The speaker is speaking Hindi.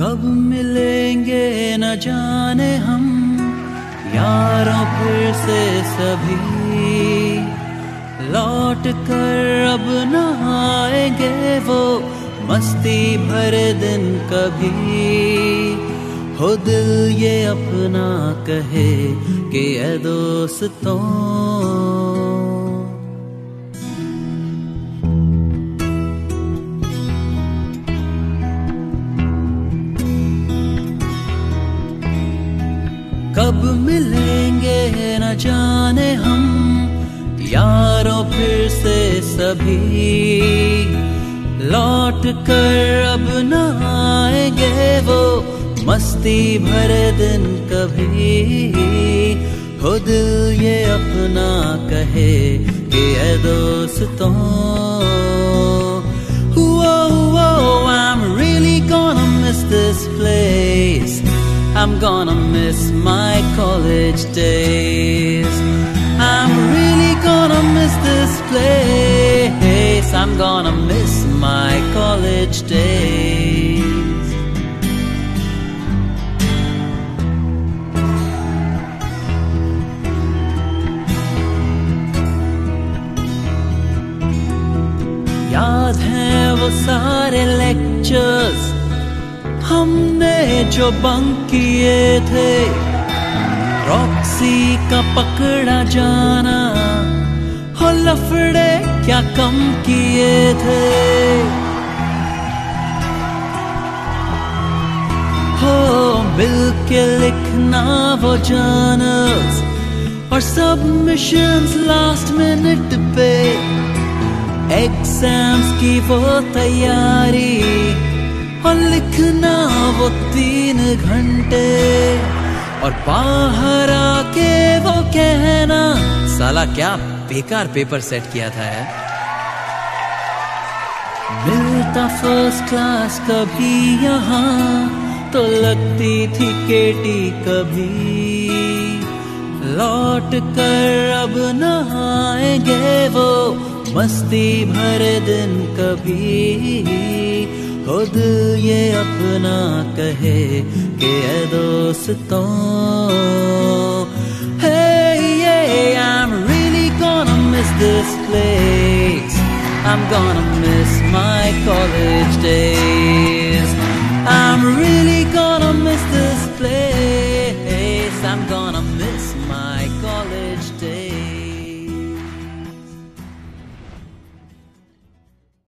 कब मिलेंगे न जाने हम, यारों फिर से सभी। लौट कर अब न आएँगे वो, मस्ती भरे दिन कभी। हो दिल ये अपना कहे कि ए दोस्तों कब मिलेंगे न जाने हम, यारों फिर से सभी। लौट कर अब न आएँगे वो, मस्ती भरे दिन कभी। दिल ये अपना कहे कि ए दोस्तों place I'm gonna miss my college days. I'm really gonna miss this place. I'm gonna miss my college days. याद है वो सारे लेक्चर्स हमने जो बंक किए थे रॉक्सी का पकड़ा जाना। हो लफड़े क्या कम किए थे? हो मिल के लिखना वो जानर्स और सबमिशंस लास्ट मिनट पे। एग्ज़ाम्स की वो तैयारी। और लिखना वो तीन घंटे। और बाहर आके वो कहना, साला, क्या बेकार पेपर सेट किया था यार? मिलता फ़र्स्ट क्लास कभी यहाँ तो लगती थी केटी कभी। लौट कर अब न आएँगे वो, मस्ती भरे दिन कभी। खुद ये अपना कहे कि ए दोस्तों Hey, yeah, I'm really gonna miss this place I'm gonna miss my college days I'm really